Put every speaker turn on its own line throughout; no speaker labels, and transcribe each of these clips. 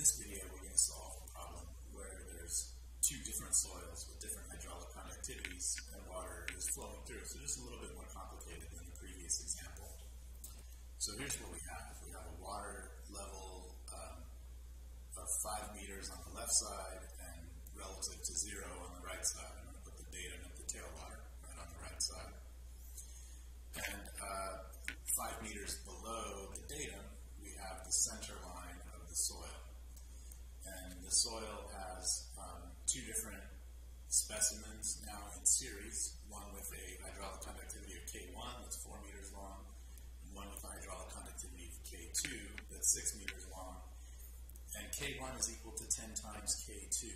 this video, we're going to solve a problem where there's two different soils with different hydraulic conductivities and water is flowing through. So just a little bit more complicated than the previous example. So here's what we have. We have a water level um, of five meters on the left side and relative to zero on the right side. I'm going to put the datum at the tailwater right on the right side. And uh, five meters below the datum, we have the center line of the soil. And the soil has um, two different specimens now in series, one with a hydraulic conductivity of K1 that's 4 meters long, and one with a hydraulic conductivity of K2 that's 6 meters long. And K1 is equal to 10 times K2.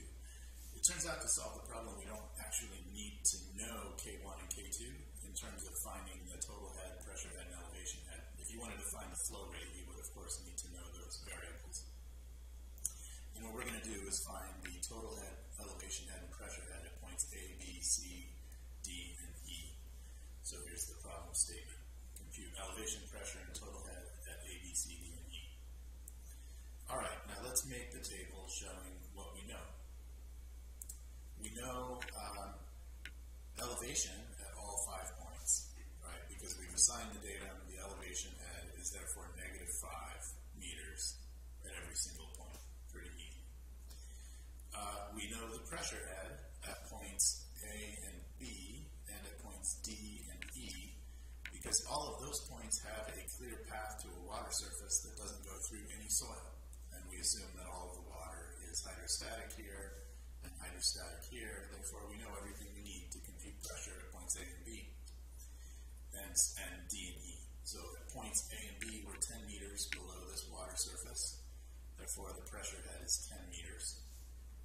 It turns out to solve the problem, we don't actually need to know K1 and K2 in terms of finding the total head, pressure head, and elevation head. If you wanted to find the flow rate, you would, of course, need to know those variables. And what we're going to do is find the total head, elevation head, and pressure head at points A, B, C, D, and E. So here's the problem statement. Compute elevation, pressure, and total head at A, B, C, D, and E. All right, now let's make the table showing what we know. We know um, elevation at all five points, right? Because we've assigned the data, the elevation head is therefore negative 5 we know the pressure head at points A and B and at points D and E because all of those points have a clear path to a water surface that doesn't go through any soil. And we assume that all of the water is hydrostatic here and hydrostatic here. Therefore, we know everything we need to compute pressure at points A and B and, and D and E. So at points A and B, we're 10 meters below this water surface. Therefore, the pressure head is 10 meters.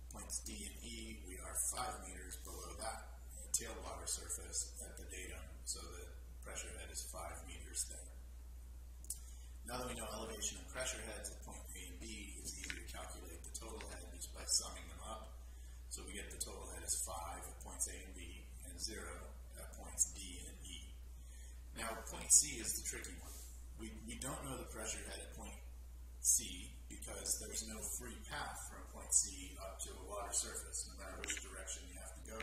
Points D and E, we are 5 meters below that tailwater surface at the datum. So the pressure head is 5 meters there. Now that we know elevation and pressure heads at point A and B, it's easy to calculate the total head just by summing them up. So we get the total head is 5 at points A and B, and 0 at points D and E. Now, point C is the tricky one. We, we don't know the pressure head at point C because there's no free path from point C up to a water surface. No matter which direction you have to go,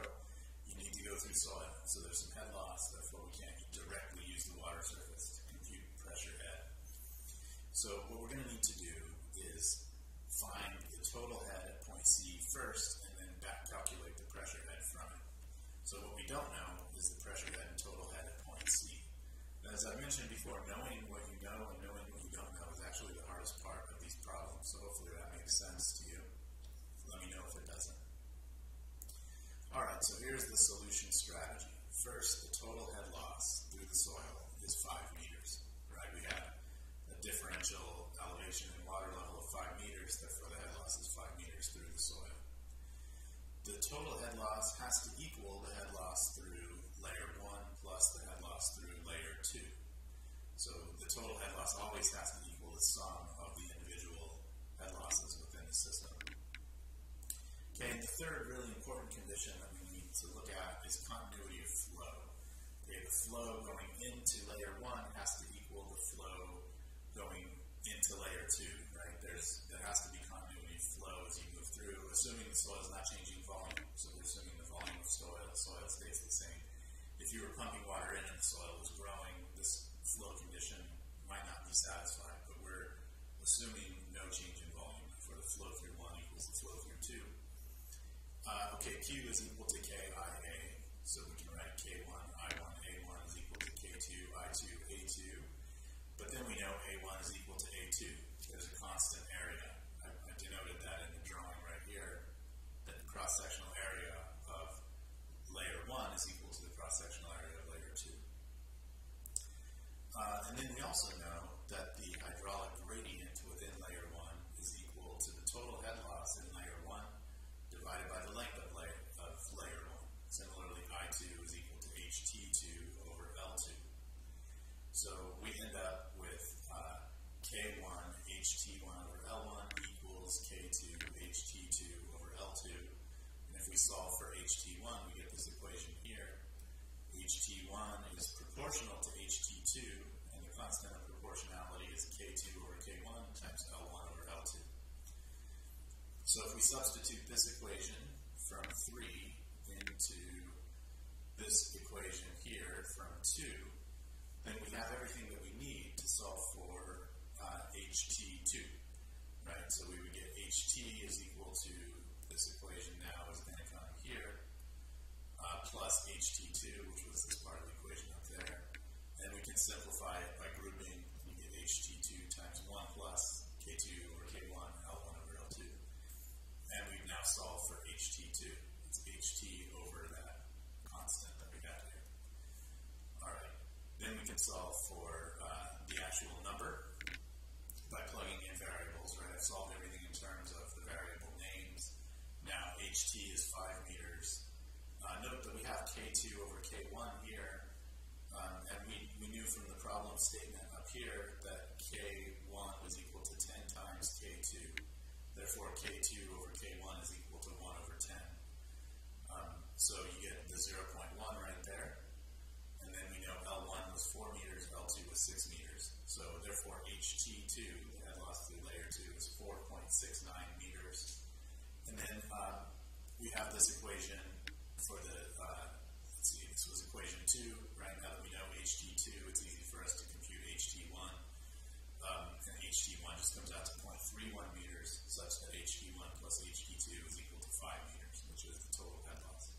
you need to go through soil. So there's some head loss, therefore we can't directly use the water surface to compute pressure head. So what we're going to need to do is find the total head at point C first and then back calculate the pressure head from it. So what we don't know is the pressure head and total head at point C. Now, as I mentioned before, knowing what you know and knowing what you don't know is actually the hardest part of these problems. So hopefully that makes sense to you. Let me know if it doesn't. All right, so here's the solution strategy. First, the total head loss through the soil is 5 meters, right? We have a differential elevation and water level of 5 meters, therefore the head loss is 5 meters through the soil. The total head loss has to equal the head loss through layer 1 plus the head loss through layer 2. So the total head loss always has to equal the sum of the individual head losses within the system. Okay, and the third really important condition that we need to look at is continuity of flow. Okay, the flow going into layer one has to equal the flow going into layer two, right? There's there has to be continuity of flow as you move through, assuming the soil is not changing volume. So we're assuming the volume of soil, the soil stays the same. If you were pumping water in and the soil was growing, this flow condition might not be satisfied, but we're assuming no change in volume for the flow through one equals the flow through two. Uh, okay, Q is equal to KIA, so we can write K1, I1, A1 is equal to K2, I2, A2. But then we know A1 is equal to A2. There's a constant area. I, I denoted that in the drawing right here, that the cross-sectional area of layer 1 is equal to the cross-sectional area of layer 2. Uh, and then we also know that the hydraulic gradient within layer 1 is equal to the total head loss in layer 1 divided by the length of layer, of layer 1. Similarly, I2 is equal to HT2 over L2. So we end up with uh, K1 we substitute this equation from 3 into this equation here from 2, then we have everything that we need to solve for uh, HT2, right? So we would get HT is equal to this equation now is going to come here, uh, plus HT2, which was this part of the equation up there. And we can simplify it by grouping. You get HT2 times 1 plus K2 over K1, L1 over L2. Solved for HT2. It's HT over that constant that we got here. All right. Then we can solve for uh, the actual number by plugging in variables, right? I've solved everything in terms of the variable names. Now, HT is 5 meters. Uh, note that we have K2 over K1 here, um, and we, we knew from the problem statement up here that K1 was equal to 10 times K2. Therefore, K2 over K1 is equal to 1 over 10. Um, so you get the 0.1 right there. And then we know L1 was 4 meters, L2 was 6 meters. So therefore, HT2, the head through layer 2, is 4.69 meters. And then um, we have this equation for the, uh, let's see, this was equation 2, right? Now that we know HT2, it's easy for us to compute HT1. Um, and HT1 just comes out to 0.31 meters, such that HT1 plus HT2 is equal to 5 meters, which is the total head loss.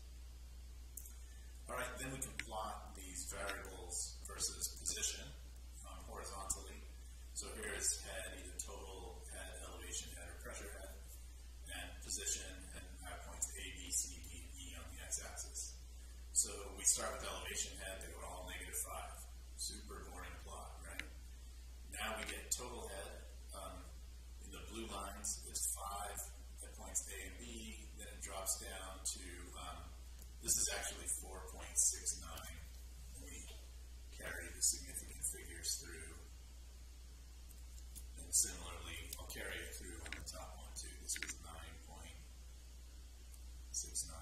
All right, then we can plot these variables versus position um, horizontally. So here is head, either total head, elevation head, or pressure head, and position, and have points A, B, C, D, E on the x-axis. So we start with elevation head, they were all negative 5. Super boring plot, right? Now we get total head. Um, in the blue lines, it's 5 at points A and B. Then it drops down to, um, this is actually 4.69. We carry the significant figures through. And similarly, I'll carry it through on the top one too. This was 9.69.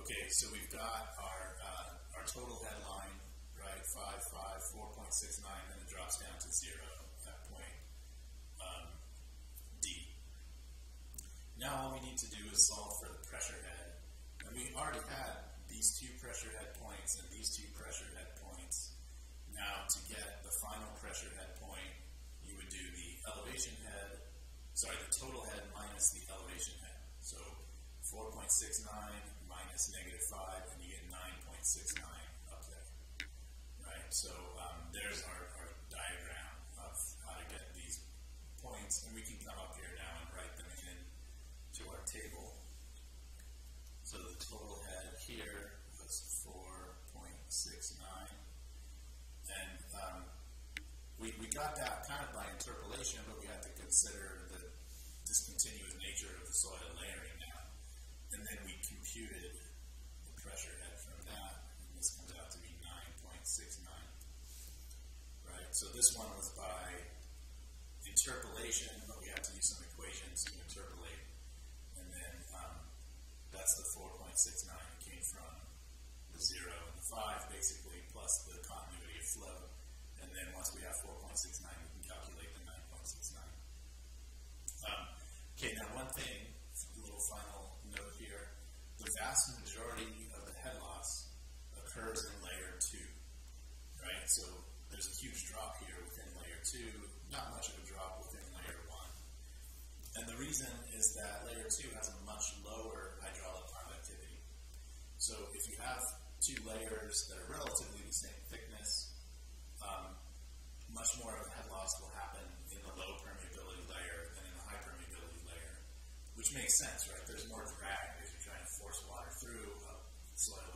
Okay, so we've got our, uh, our total headline, right? 5, 5, 4.69, and it drops down to 0 at that point um, D. Now all we need to do is solve pressure head. And we already had these two pressure head points and these two pressure head points. Now to get the final pressure head point, you would do the elevation head, sorry, the total head minus the elevation head. So 4.69 minus negative 5, and you get 9.69 up there. Right? So um, there's our, our diagram of how to get these points, and we can come up here now and write them in to our table. So the total head here was 4.69. And um, we, we got that kind of by interpolation, but we have to consider the discontinuous nature of the soil layering now. And then we computed the pressure head from that, and this comes out to be 9.69. Right? So this one was by interpolation, but we have to use some equations to interpolate. And then um, that's the 4.69. It came from the 0 and the 5, basically, plus the continuity of flow. And then once we have 4.69, we can calculate the 9.69. Um, okay, now one thing, a little final note here. The vast majority of the head loss occurs in layer 2, right? So there's a huge drop here within layer 2, not much of a drop within layer 1. And the reason is that layer 2 has a much lower hydraulic conductivity. So if you have two layers that are relatively the same thickness, um, much more of head loss will happen in the low permeability layer than in the high permeability layer, which makes sense, right? There's more drag as you're trying to force water through a soil